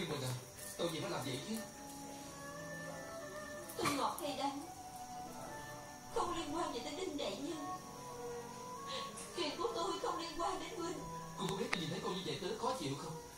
Nhưng mà à? Tôi gì phải làm vậy chứ? Tôi ngọt hay đắng? Không liên quan gì tới Đinh Đại Nhân Chuyện của tôi không liên quan đến Huynh Cô có biết tôi nhìn thấy cô như vậy tớ khó chịu không?